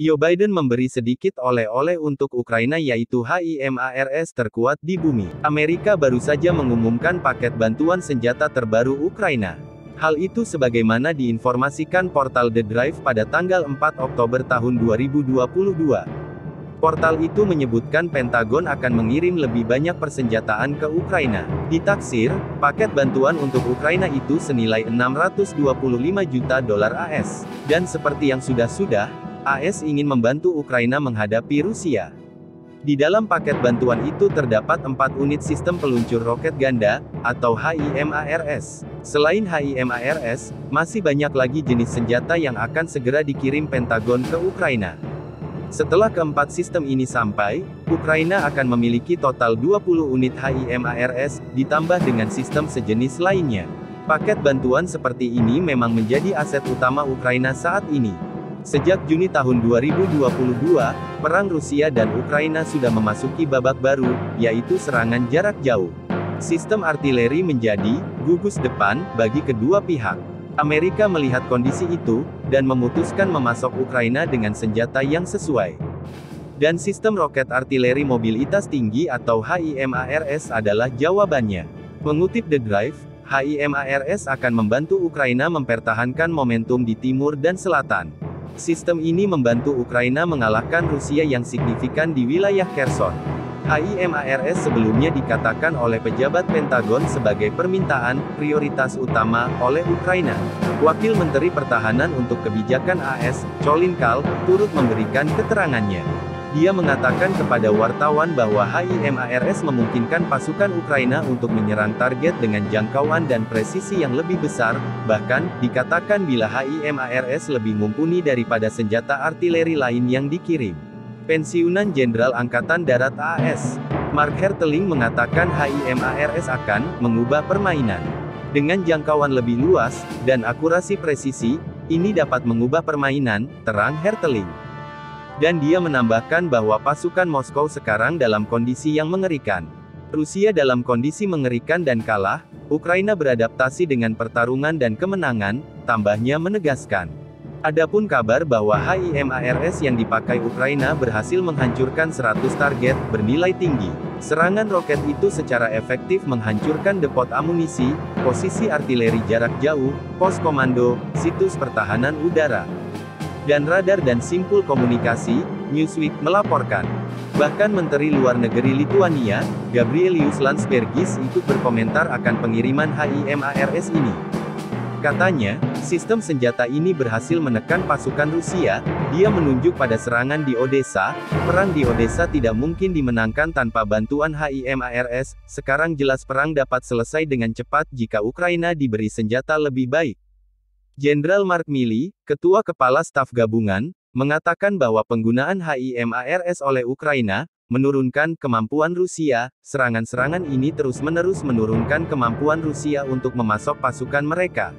Joe Biden memberi sedikit oleh-oleh untuk Ukraina yaitu HIMARS terkuat di bumi. Amerika baru saja mengumumkan paket bantuan senjata terbaru Ukraina. Hal itu sebagaimana diinformasikan portal The Drive pada tanggal 4 Oktober tahun 2022. Portal itu menyebutkan Pentagon akan mengirim lebih banyak persenjataan ke Ukraina. Ditaksir, paket bantuan untuk Ukraina itu senilai 625 juta dolar AS. Dan seperti yang sudah-sudah, AS ingin membantu Ukraina menghadapi Rusia. Di dalam paket bantuan itu terdapat empat unit sistem peluncur roket ganda, atau HIMARS. Selain HIMARS, masih banyak lagi jenis senjata yang akan segera dikirim Pentagon ke Ukraina. Setelah keempat sistem ini sampai, Ukraina akan memiliki total 20 unit HIMARS, ditambah dengan sistem sejenis lainnya. Paket bantuan seperti ini memang menjadi aset utama Ukraina saat ini. Sejak Juni tahun 2022, perang Rusia dan Ukraina sudah memasuki babak baru, yaitu serangan jarak jauh. Sistem artileri menjadi gugus depan bagi kedua pihak. Amerika melihat kondisi itu dan memutuskan memasok Ukraina dengan senjata yang sesuai. Dan sistem roket artileri mobilitas tinggi atau HIMARS adalah jawabannya. Mengutip The Drive, HIMARS akan membantu Ukraina mempertahankan momentum di timur dan selatan. Sistem ini membantu Ukraina mengalahkan Rusia yang signifikan di wilayah Kherson. HIMARS sebelumnya dikatakan oleh pejabat Pentagon sebagai permintaan prioritas utama oleh Ukraina. Wakil Menteri Pertahanan untuk Kebijakan AS, Colin Kal, turut memberikan keterangannya. Dia mengatakan kepada wartawan bahwa HIMARS memungkinkan pasukan Ukraina untuk menyerang target dengan jangkauan dan presisi yang lebih besar, bahkan, dikatakan bila HIMARS lebih mumpuni daripada senjata artileri lain yang dikirim. Pensiunan Jenderal Angkatan Darat AS, Mark Herteling mengatakan HIMARS akan mengubah permainan. Dengan jangkauan lebih luas, dan akurasi presisi, ini dapat mengubah permainan, terang Herteling. Dan dia menambahkan bahwa pasukan Moskow sekarang dalam kondisi yang mengerikan. Rusia dalam kondisi mengerikan dan kalah, Ukraina beradaptasi dengan pertarungan dan kemenangan, tambahnya menegaskan. Adapun kabar bahwa HIMARS yang dipakai Ukraina berhasil menghancurkan 100 target bernilai tinggi. Serangan roket itu secara efektif menghancurkan depot amunisi, posisi artileri jarak jauh, pos komando, situs pertahanan udara, dan radar dan simpul komunikasi, Newsweek melaporkan. Bahkan Menteri Luar Negeri Lituania, Gabrielius Landsbergis ikut berkomentar akan pengiriman HIMARS ini. Katanya, sistem senjata ini berhasil menekan pasukan Rusia, dia menunjuk pada serangan di Odessa, perang di Odessa tidak mungkin dimenangkan tanpa bantuan HIMARS, sekarang jelas perang dapat selesai dengan cepat jika Ukraina diberi senjata lebih baik. Jenderal Mark Milley, Ketua Kepala Staf Gabungan, mengatakan bahwa penggunaan HIMARS oleh Ukraina, menurunkan kemampuan Rusia, serangan-serangan ini terus-menerus menurunkan kemampuan Rusia untuk memasok pasukan mereka.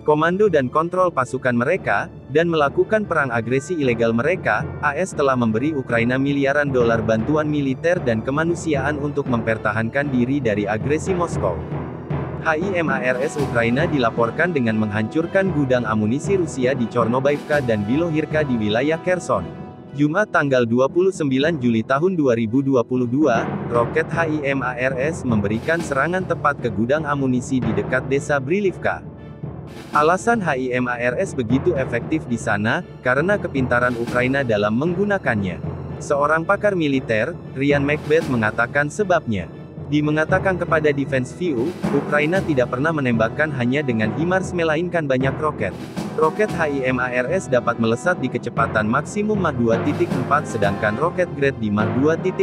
Komando dan kontrol pasukan mereka, dan melakukan perang agresi ilegal mereka, AS telah memberi Ukraina miliaran dolar bantuan militer dan kemanusiaan untuk mempertahankan diri dari agresi Moskow. HIMARS Ukraina dilaporkan dengan menghancurkan gudang amunisi Rusia di Chornobaivka dan Bilohirka di wilayah Kherson. Jumat tanggal 29 Juli tahun 2022, roket HIMARS memberikan serangan tepat ke gudang amunisi di dekat desa Brilivka. Alasan HIMARS begitu efektif di sana, karena kepintaran Ukraina dalam menggunakannya. Seorang pakar militer, Ryan Macbeth mengatakan sebabnya. Di mengatakan kepada Defense View, Ukraina tidak pernah menembakkan hanya dengan HIMARS melainkan banyak roket. Roket HIMARS dapat melesat di kecepatan maksimum Mach 2.4 sedangkan roket Grad di Mach 2.1.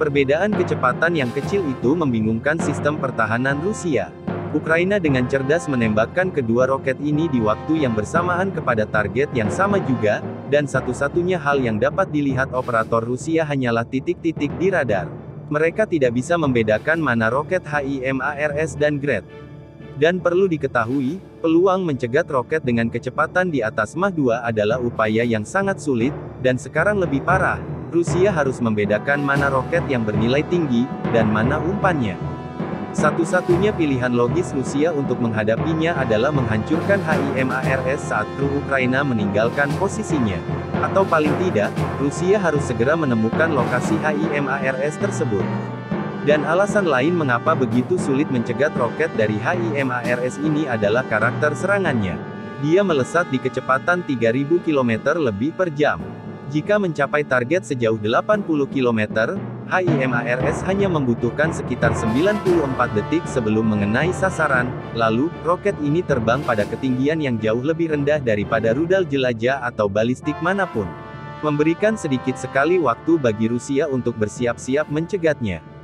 Perbedaan kecepatan yang kecil itu membingungkan sistem pertahanan Rusia. Ukraina dengan cerdas menembakkan kedua roket ini di waktu yang bersamaan kepada target yang sama juga, dan satu-satunya hal yang dapat dilihat operator Rusia hanyalah titik-titik di radar. Mereka tidak bisa membedakan mana roket HIMARS dan GRED. Dan perlu diketahui, peluang mencegat roket dengan kecepatan di atas Mach 2 adalah upaya yang sangat sulit, dan sekarang lebih parah, Rusia harus membedakan mana roket yang bernilai tinggi, dan mana umpannya. Satu-satunya pilihan logis Rusia untuk menghadapinya adalah menghancurkan HIMARS saat kru Ukraina meninggalkan posisinya. Atau paling tidak, Rusia harus segera menemukan lokasi HIMARS tersebut. Dan alasan lain mengapa begitu sulit mencegat roket dari HIMARS ini adalah karakter serangannya. Dia melesat di kecepatan 3000 km lebih per jam. Jika mencapai target sejauh 80 km, HIMARS hanya membutuhkan sekitar 94 detik sebelum mengenai sasaran, lalu, roket ini terbang pada ketinggian yang jauh lebih rendah daripada rudal jelajah atau balistik mana pun. Memberikan sedikit sekali waktu bagi Rusia untuk bersiap-siap mencegatnya.